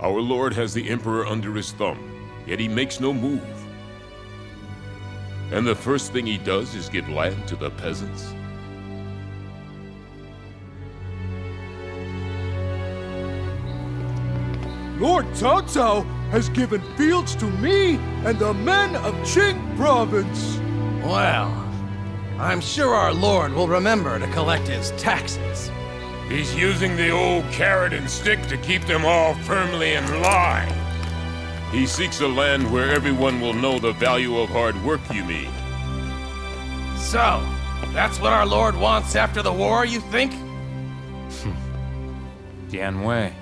Our lord has the Emperor under his thumb, yet he makes no move. And the first thing he does is give land to the peasants? Lord Cao Cao has given fields to me and the men of Qing province. Well, I'm sure our lord will remember to collect his taxes. He's using the old carrot and stick to keep them all firmly in line. He seeks a land where everyone will know the value of hard work, you mean? So, that's what our lord wants after the war, you think? Dian Wei.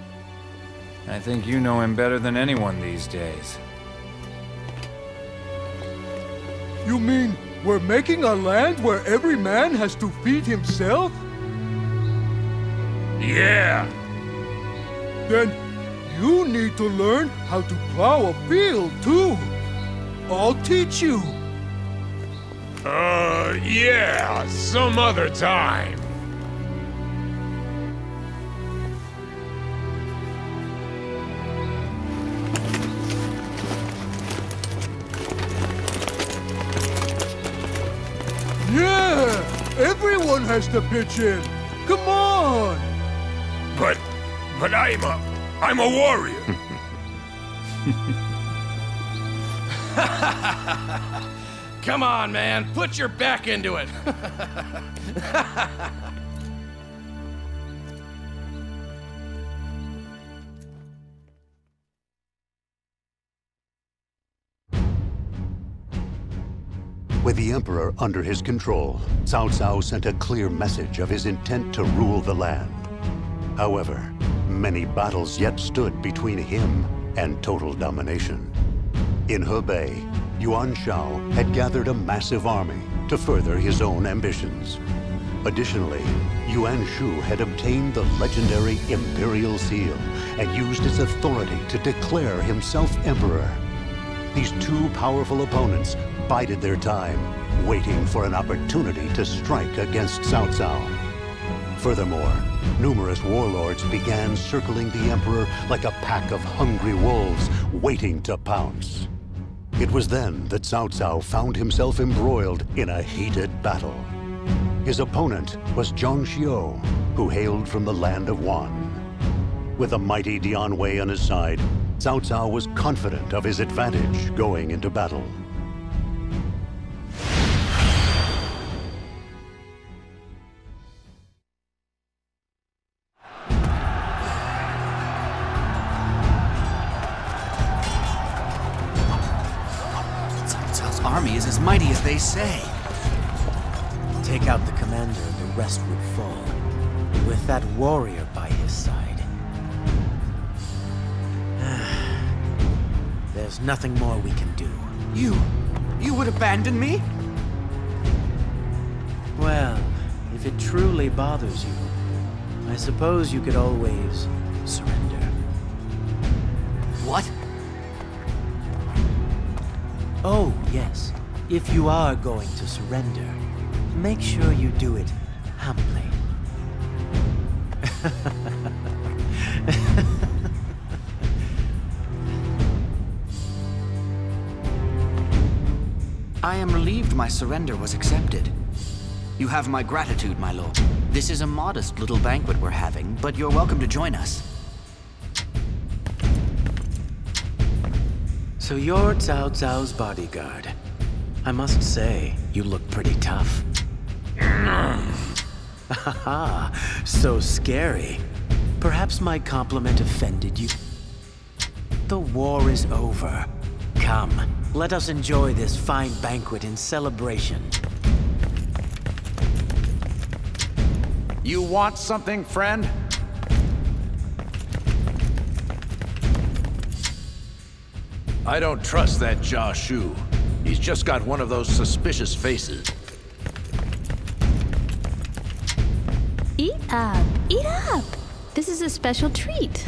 I think you know him better than anyone these days. You mean we're making a land where every man has to feed himself? Yeah! Then you need to learn how to plow a field, too. I'll teach you. Uh, yeah, some other time. Yeah! Everyone has to pitch in. Come on! But, but I'm a, I'm a warrior. Come on, man, put your back into it. With the Emperor under his control, Cao Cao sent a clear message of his intent to rule the land. However, many battles yet stood between him and total domination. In Hebei, Yuan Shao had gathered a massive army to further his own ambitions. Additionally, Yuan Shu had obtained the legendary Imperial Seal and used its authority to declare himself emperor. These two powerful opponents bided their time, waiting for an opportunity to strike against Cao Cao. Furthermore, numerous warlords began circling the Emperor like a pack of hungry wolves waiting to pounce. It was then that Cao Cao found himself embroiled in a heated battle. His opponent was Zhang Xiu, who hailed from the land of Wan. With the mighty Dian Wei on his side, Cao Cao was confident of his advantage going into battle. Army is as mighty as they say. Take out the commander and the rest would fall. With that warrior by his side. There's nothing more we can do. You... you would abandon me? Well, if it truly bothers you, I suppose you could always surrender. Oh, yes. If you are going to surrender, make sure you do it humbly. I am relieved my surrender was accepted. You have my gratitude, my lord. This is a modest little banquet we're having, but you're welcome to join us. So you're Cao Cao's bodyguard. I must say, you look pretty tough. Haha, so scary. Perhaps my compliment offended you. The war is over. Come, let us enjoy this fine banquet in celebration. You want something, friend? I don't trust that Jia Xu. He's just got one of those suspicious faces. Eat up, eat up. This is a special treat.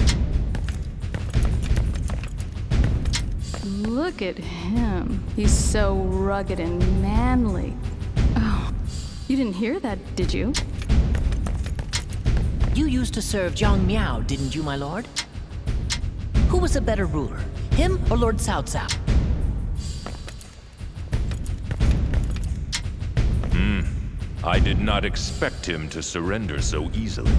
Look at him. He's so rugged and manly. Oh, you didn't hear that, did you? You used to serve Jiang Miao, didn't you, my lord? Who was a better ruler, him or Lord Cao Cao? Hmm. I did not expect him to surrender so easily.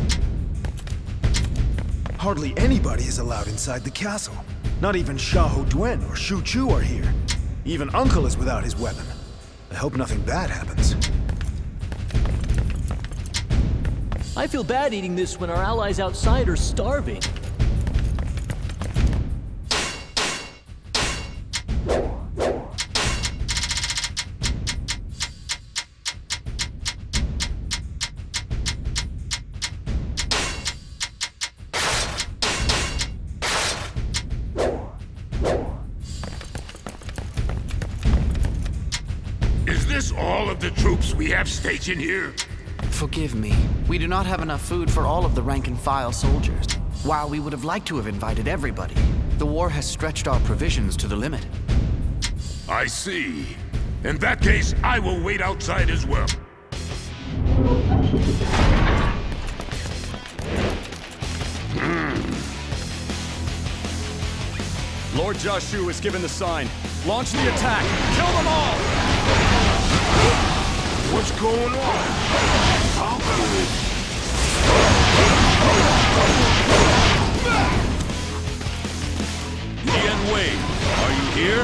Hardly anybody is allowed inside the castle. Not even Xiahou Dun or Xu Zhu are here. Even Uncle is without his weapon. I hope nothing bad happens. I feel bad eating this when our allies outside are starving. This all of the troops we have stationed here? Forgive me. We do not have enough food for all of the rank and file soldiers. While we would have liked to have invited everybody, the war has stretched our provisions to the limit. I see. In that case, I will wait outside as well. Lord Jia Xu has given the sign. Launch the attack! Kill them all! What's going on? How Dian Wei, are you here?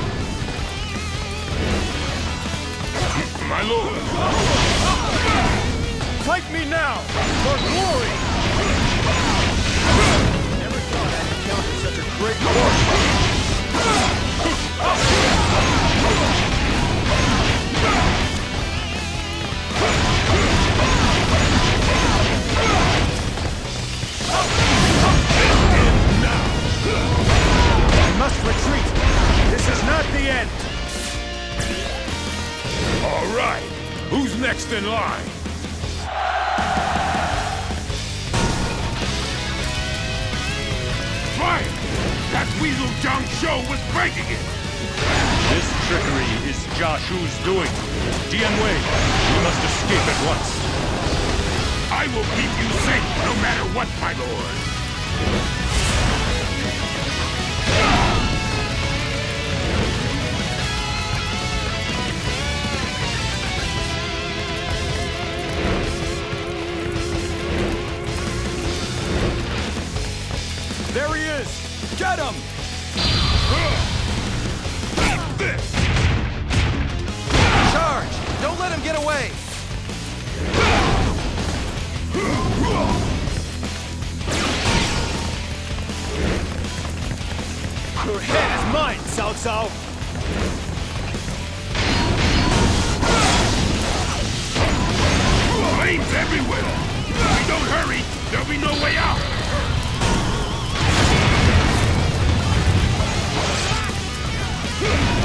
My lord! Fight me now! For glory! Never thought I'd encounter such a great weasel Zhang Xiu was breaking it! This trickery is Jia Xu's doing. Dian Wei, you must escape at once. I will keep you safe no matter what, my lord! There he is! Get him! Charge! Don't let him get away! Your head is mine, Cao Cao! Flames everywhere! If we don't hurry, there'll be no way out! I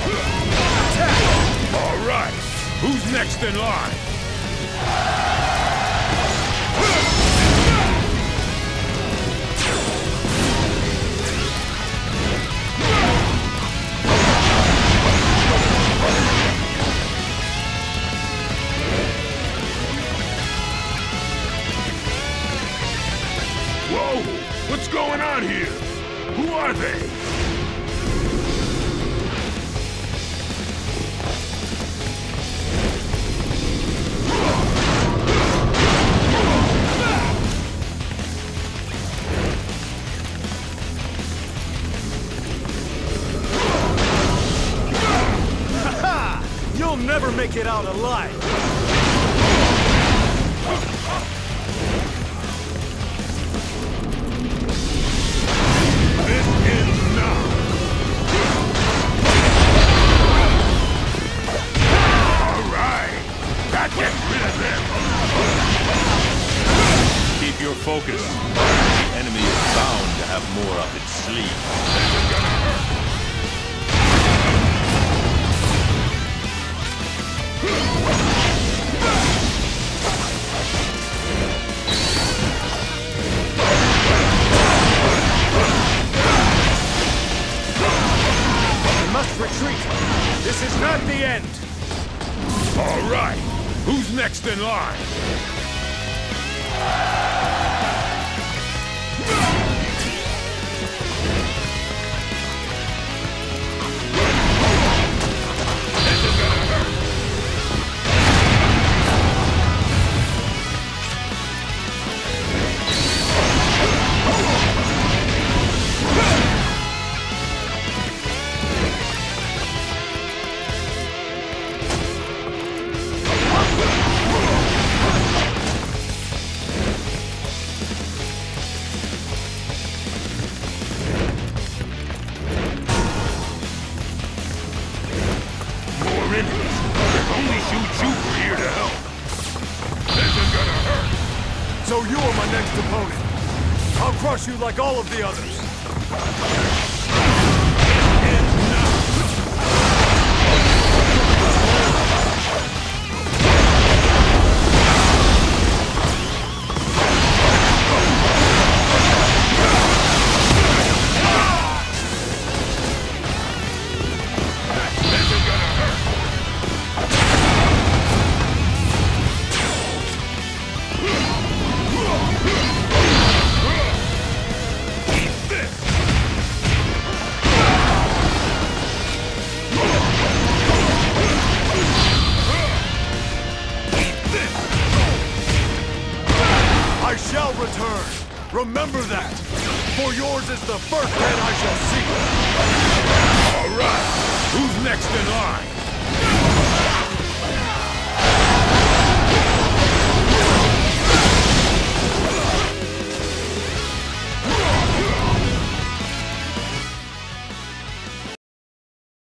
All right. Who's next in line? Whoa! What's going on here? Who are they? You'll never make it out alive! This now. All right. That gets rid of them. Keep your focus. The enemy is bound to have more up its sleeve. Who's next in line? So you are my next opponent. I'll crush you like all of the others. I shall return. Remember that. For yours is the first head I shall see. All right. Who's next in line?